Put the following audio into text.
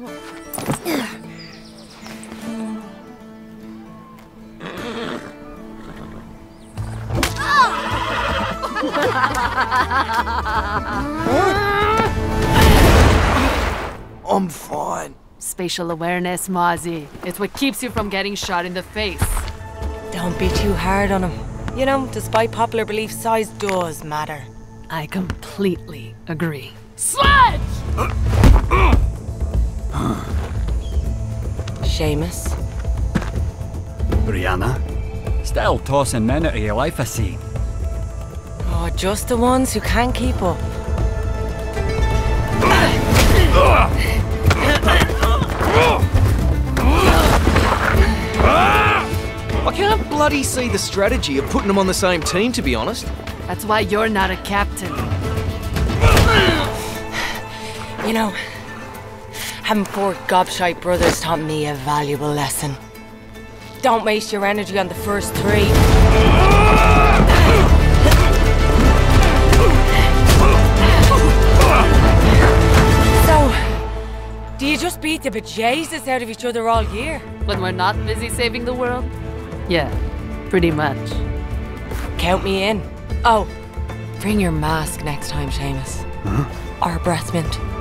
I'm fine. Spatial awareness, Mozzie. It's what keeps you from getting shot in the face. Don't be too hard on him. You know, despite popular belief, size does matter. I completely agree. Sledge! Uh. Seamus, Brenna? Still tossing men out of your life, I see. oh, just the ones who can't keep up. I can't bloody see the strategy of putting them on the same team, to be honest. That's why you're not a captain. You know, having four gobshite brothers taught me a valuable lesson. Don't waste your energy on the first three. So, do you just beat the bejesus out of each other all year? When we're not busy saving the world? Yeah, pretty much. Count me in. Oh, bring your mask next time, Seamus. Or a breath mint.